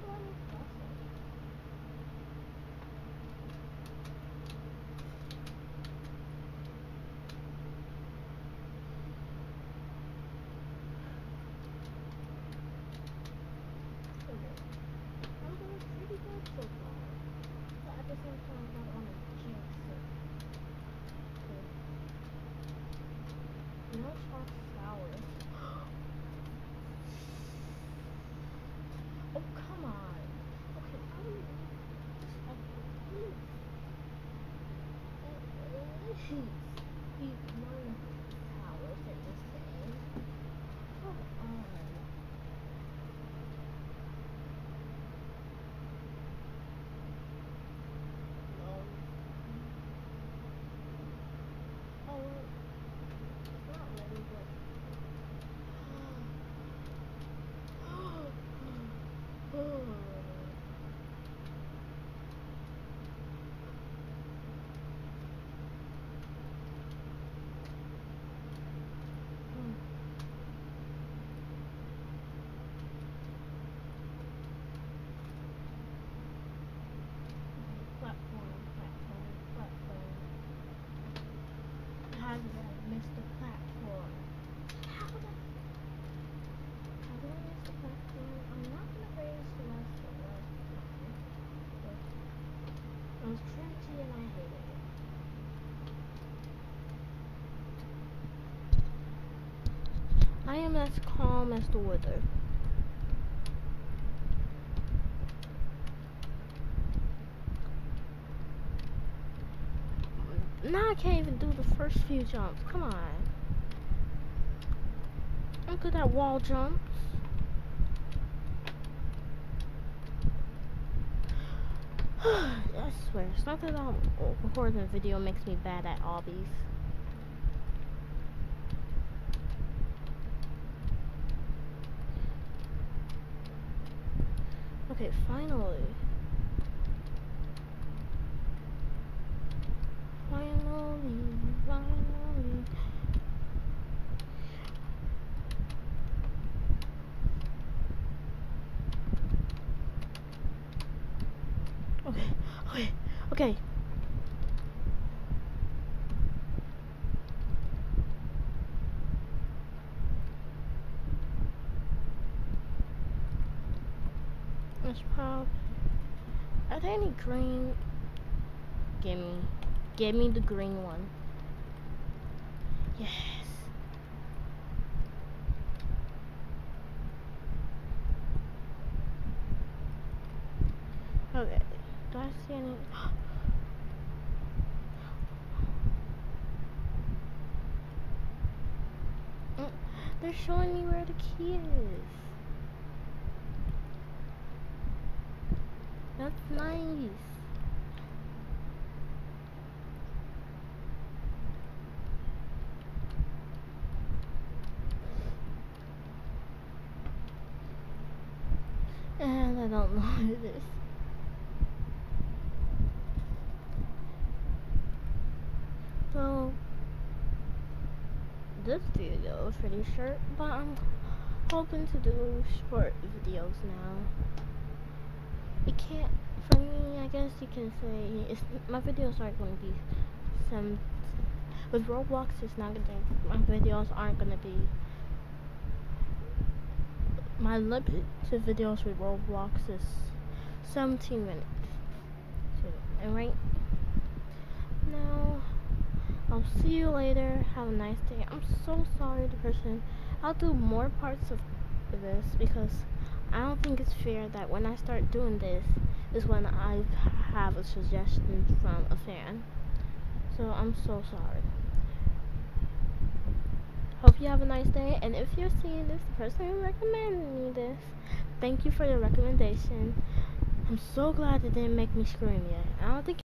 do I need glasses? Okay. I'm doing pretty good so far. But at the same time, I don't want to jinx it. Okay. No chalk flowers. oh, come on. Okay, please. Okay, please. At least be one flowers in this thing. Come on. No. Oh, well, it's not ready, but. Hmm. Platform, platform, platform. How did I miss the platform? How did I? How did I miss the platform? I'm not gonna raise the last the last time. But it was trendy and I hated it. I am as calm as the weather. Now I can't even do the first few jumps. Come on. I'm good at wall jumps. I swear, it's not that I'm recording a video makes me bad at obbies. Okay, finally. Finally, finally. Okay, okay, okay. Let's pop. Are there any green? Give me. Give me the green one. Yes. Okay. Do I see any? Mm, They're showing me where the key is. That's nice. And I don't know what it is. So this video is pretty short, but I'm hoping to do short videos now. Can't for me. I guess you can say it's my videos aren't going to be some with Roblox. It's not gonna. My videos aren't gonna be. My limit to videos with Roblox is 17 minutes. So, now, I'll see you later. Have a nice day. I'm so sorry, the person. I'll do more parts of this because I don't think it's fair that when I start doing this is when I have a suggestion from a fan. So I'm so sorry. Hope you have a nice day. And if you're seeing this, the person who recommended me this, thank you for your recommendation. I'm so glad it didn't make me scream yet. I don't think